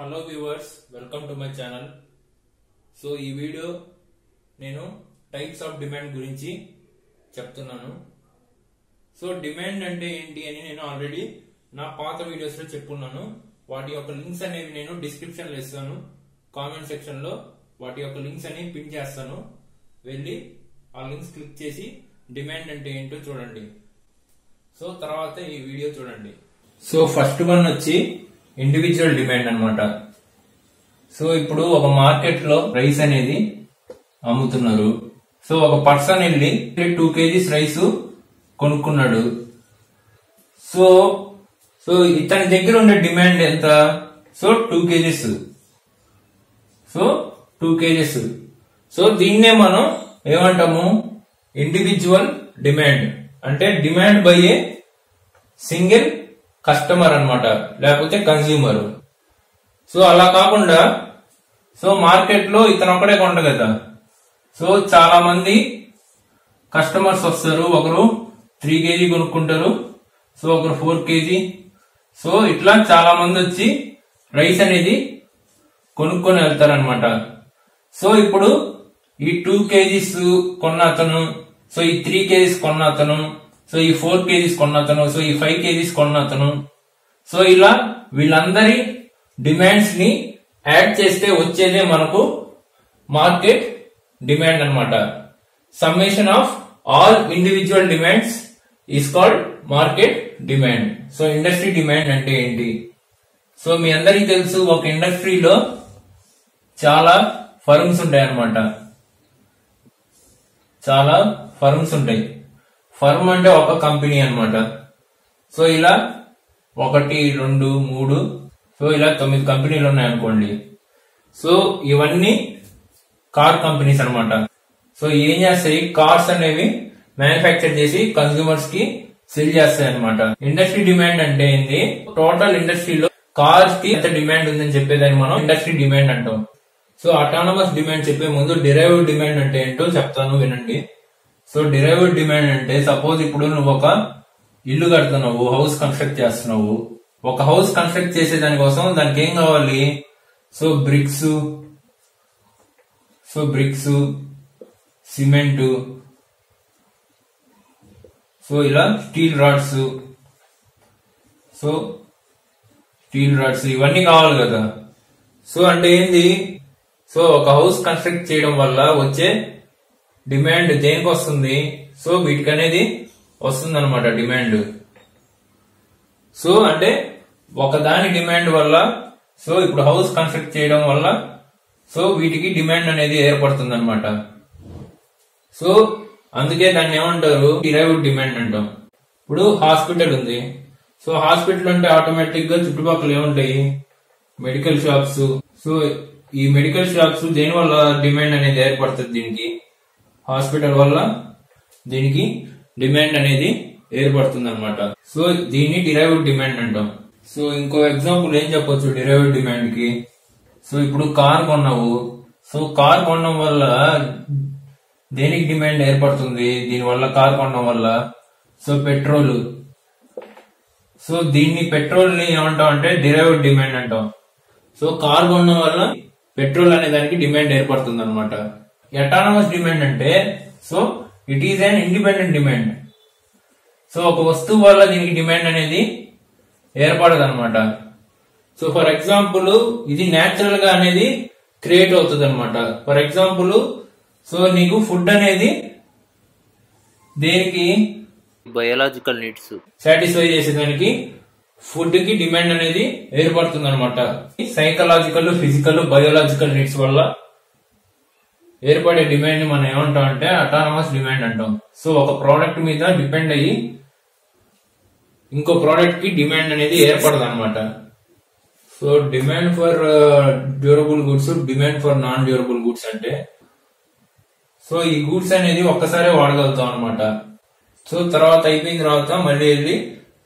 Hello viewers welcome to my channel so ఈ video నేను types of demand గురించి చెప్తున్నాను. సో డిమాండ్ అంటే ఏంటి అని నేను ఆల్రెడీ నా పాత వీడియోస్లో చెప్పున్నాను. వాటి యొక్క లింక్స్ అనేవి నేను డిస్క్రిప్షన్లో ఇస్తాను. కామెంట్ సెక్షన్లో వాటి యొక్క లింక్స్ అనేవి పిన్ చేస్తాను. వెళ్ళి ఆ లింక్స్ క్లిక్ చేసి డిమాండ్ అంటే ఏంటో చూడండి. సో తర్వాత ఈ వీడియో చూడండి. సో ఫస్ట్ వన్ వచ్చి ఇండివిజువల్ డిమాండ్ అనమాట సో ఇప్పుడు ఒక మార్కెట్లో రైస్ అనేది అమ్ముతున్నారు. సో ఒక పర్సన్ వెళ్ళి టూ కేజీస్ రైస్ కొనుక్కున్నాడు. సో సో ఇతని దగ్గర ఉండే డిమాండ్ ఎంత? So two kgs so two kgs so దీన్నే మనం ఏమంటాము? ఇండివిజువల్ డిమాండ్ అంటే demand by a single customer అన్నమాట. లేకపోతే కన్స్యూమర్ సో అలా కాకుండా సో మార్కెట్లో ఇతను ఒకటే కొంట కదా. సో చాలా మంది కస్టమర్స్ వస్తారు. ఒకరు త్రీ కేజీ కొనుక్కుంటారు. సో ఒకరు ఫోర్ కేజీ. సో ఇట్లా చాలా మంది వచ్చి రైస్ అనేది కొనుక్కొని వెళ్తారనమాట సో ఇప్పుడు ఈ టూ కేజీస్ కొన్న అతను సో ఈ త్రీ కేజీస్ కొన్న అతను సో ఈ ఫోర్ కేజీస్ కొన్న అతను సో ఈ ఫైవ్ కేజీస్ కొన్న అతను. సో ఇలా వీళ్ళందరి డిమాండ్స్ని యాడ్ చేస్తే వచ్చేదే మనకు మార్కెట్ డిమాండ్ అన్నమాట. Summation of all individual demands is called market demand so industry demand అంటే ఏంటి? సో మీ అందరికీ తెలుసు ఒక ఇండస్ట్రీలో చాలా ఫర్మ్స్ ఉంటాయి అన్నమాట చాలా ఫర్మ్స్ ఉంటాయి. ఫర్మ్ అంటే ఒక కంపెనీ అనమాట సో ఇలా ఒకటి రెండు మూడు సో ఇలా తొమ్మిది కంపెనీలు ఉన్నాయి అనుకోండి సో ఇవన్నీ కార్ కంపెనీస్ అనమాట సో ఏం చేస్తాయి? కార్స్ అనేవి మ్యానుఫ్యాక్చర్ చేసి కన్స్యూమర్స్కి సెల్ చేస్తాయి అనమాట ఇండస్ట్రీ డిమాండ్ అంటే ఏంది? టోటల్ ఇండస్ట్రీలో కార్స్కి ఎంత డిమాండ్ ఉందని చెప్పేదాన్ని మనం ఇండస్ట్రీ డిమాండ్ అంటాం. సో అటానమస్ డిమాండ్ చెప్పే ముందు డిరైవ్ డిమాండ్ అంటే ఏంటో చెప్తాను వినండి. సో డిరైవ్డ్ డిమాండ్ అంటే సపోజ్ ఇప్పుడు నువ్వు ఒక ఇల్లు కడుతున్నావు హౌస్ కన్స్ట్రక్ట్ చేస్తున్నావు. ఒక హౌస్ కన్స్ట్రక్ట్ చేసే దానికోసం దానికి ఏం కావాలి? So bricks so bricks cement so ఇలా steel rods so steel rods ఇవన్నీ కావాలి కదా. సో అంటే ఏంది? సో ఒక హౌస్ కన్స్ట్రక్ట్ చేయడం వల్ల వచ్చే డిమాండ్ దేనికి వస్తుంది సో వీటికి అనేది వస్తుంది అనమాట డిమాండ్. సో అంటే ఒకదాని డిమాండ్ వల్ల సో ఇప్పుడు హౌస్ కన్స్ట్రక్ట్ చేయడం వల్ల సో వీటికి డిమాండ్ అనేది ఏర్పడుతుంది అనమాట సో అందుకే దాన్ని ఏమంటారు? డిరైవ్డ్ డిమాండ్ అంటాం. ఇప్పుడు హాస్పిటల్ ఉంది. సో హాస్పిటల్ అంటే ఆటోమేటిక్గా చుట్టుపక్కల ఏముంటాయి? Medical shops. సో ఈ మెడికల్ షాప్స్ దేని వల్ల డిమాండ్ అనేది ఏర్పడుతుంది దీనికి? హాస్పిటల్ వల్ల దీనికి డిమాండ్ అనేది ఏర్పడుతుంది అనమాట సో దీన్ని డిరైవ్డ్ డిమాండ్ అంటాం. సో ఇంకో ఎగ్జాంపుల్ ఏం చెప్పొచ్చు డిరైవ్డ్ డిమాండ్కి సో ఇప్పుడు కార్ కొన్నావు. సో కార్ కొనడం వల్ల దేనికి డిమాండ్ ఏర్పడుతుంది? దీని వల్ల కార్ కొనడం వల్ల. So petrol. సో దీన్ని పెట్రోల్ని ఏమంటాం అంటే డిరైవ్డ్ డిమాండ్ అంటాం. సో కార్ కొనడం వల్ల పెట్రోల్ అనే దానికి డిమాండ్ ఏర్పడుతుంది అనమాట ఎటానమస్ డిమాండ్ అంటే so it is an independent demand so ఒక వస్తువు వల్ల దీనికి డిమాండ్ అనేది ఏర్పడదు అనమాట సో ఫర్ ఎగ్జాంపుల్ ఇది నేచురల్గా అనేది క్రియేట్ అవుతుంది అనమాట ఫర్ ఎగ్జాంపుల్ సో నీకు ఫుడ్ అనేది దేనికి? బయోలాజికల్ నీడ్స్ సాటిస్ఫై చేసేదానికి ఫుడ్కి డిమాండ్ అనేది ఏర్పడుతుంది అనమాట సైకలాజికల్ ఫిజికల్ బయోలాజికల్ నీడ్స్ వల్ల ఏర్పడే డిమాండ్ని మనం ఏమంటాం అంటే అటానమస్ డిమాండ్ అంటాం. సో ఒక ప్రోడక్ట్ మీద డిపెండ్ అయ్యి ఇంకో ప్రోడక్ట్కి డిమాండ్ అనేది ఏర్పడదు అనమాట so demand for durable goods demand for non durable goods అంటే సో ఈ గూడ్స్ అనేది ఒక్కసారే వాడగలుగుతాం అనమాట సో తర్వాత అయిపోయిన తర్వాత మళ్ళీ వెళ్ళి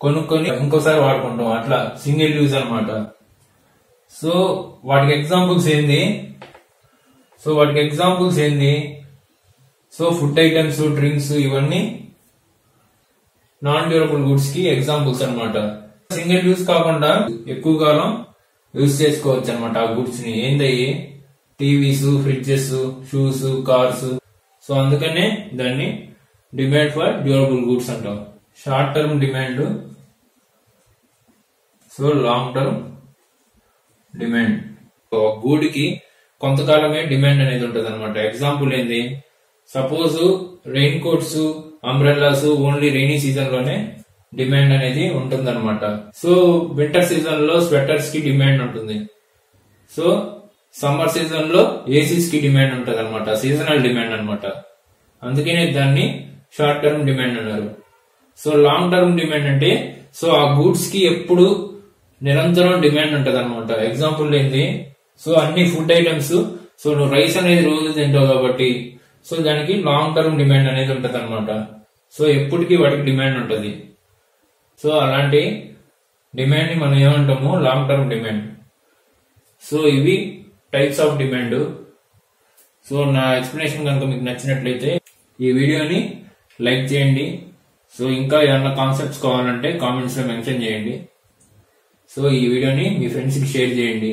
కొనుక్కొని ఇంకోసారి వాడుకుంటాం. అట్లా సింగిల్ యూజ్ అన్నమాట. సో వాటికి ఎగ్జాంపుల్స్ ఏంది? సో వాటికి ఎగ్జాంపుల్స్ ఏంది? సో ఫుడ్ ఐటమ్స్ డ్రింక్స్ ఇవన్నీ నాన్ డ్యూరబుల్ గుడ్స్కి ఎగ్జాంపుల్స్ అనమాట సింగిల్ యూస్ కాకుండా ఎక్కువ కాలం యూజ్ చేసుకోవచ్చు అనమాట ఆ గుడ్స్ని. ఏందయ్యి? TVs fridges shoes cars. So అందుకనే దాన్ని డిమాండ్ ఫర్ డ్యూరబుల్ గుడ్స్ అంటాం. Short term demand so long term demand. ఒక గూడికి కొంతకాలమే డిమాండ్ అనేది ఉంటది అనమాట ఎగ్జాంపుల్ ఏంది? Suppose raincoats umbrellas only rainy సీజన్లోనే demand అనేది ఉంటుంది అనమాట సో వింటర్ సీజన్లో స్వెటర్స్కి డిమాండ్ ఉంటుంది. సో సమ్మర్ సీజన్లో ఏసీస్కి డిమాండ్ ఉంటుంది అనమాట సీజనల్ డిమాండ్ అనమాట అందుకనే దాన్ని షార్ట్ టర్మ్ డిమాండ్ అన్నారు. సో లాంగ్ టర్మ్ డిమాండ్ అంటే సో ఆ గూడ్స్కి ఎప్పుడు నిరంతరం డిమాండ్ ఉంటది అనమాట ఎగ్జాంపుల్ ఏంది? సో అన్ని ఫుడ్ ఐటమ్స్ సో నువ్వు రైస్ అనేది రోజు తింటావు కాబట్టి సో దానికి లాంగ్ టర్మ్ డిమాండ్ అనేది ఉంటది అనమాట సో ఎప్పటికీ వాటికి డిమాండ్ ఉంటుంది. సో అలాంటి డిమాండ్ని మనం ఏమంటాము? లాంగ్ టర్మ్ డిమాండ్ సో ఇవి టైప్స్ ఆఫ్ డిమాండ్ సో నా ఎక్స్ప్లెనేషన్ కనుక మీకు నచ్చినట్లయితే ఈ వీడియోని లైక్ చేయండి. సో ఇంకా ఏమన్నా కాన్సెప్ట్స్ కావాలంటే కామెంట్స్లో మెన్షన్ చేయండి. సో ఈ వీడియోని మీ ఫ్రెండ్స్కి షేర్ చేయండి.